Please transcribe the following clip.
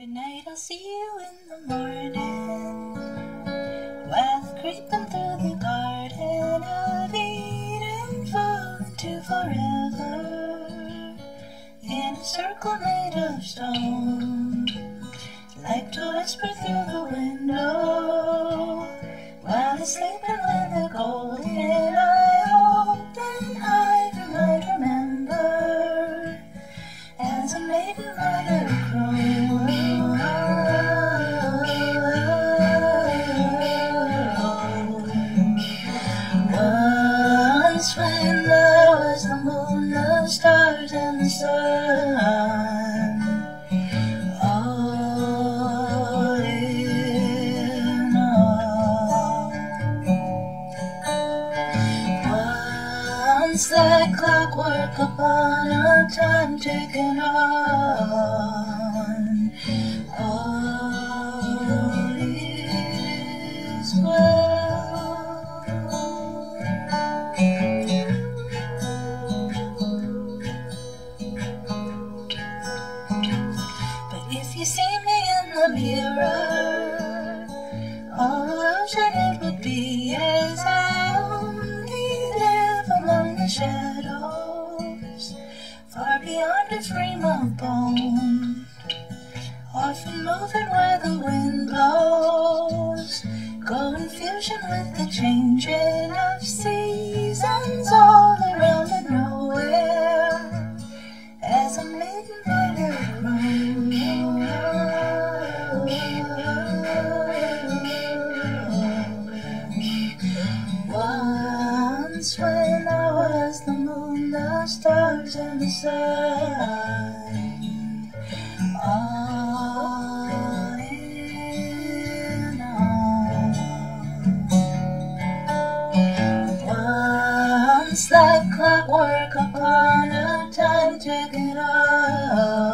Good night, I'll see you in the morning. While creeping through the garden of Eden, fall into forever. In a circle made of stone, like to whisper through the window. While he's sleeping sun, all in all. Once that clockwork upon a time ticking on, the mirror, all it would be as I only live among the shadows, far beyond a frame of bone, often moving where the wind blows, go in fusion with the changing of Once when I was the moon, the stars, and the sun, all in all. Once like clockwork upon a time ticking on,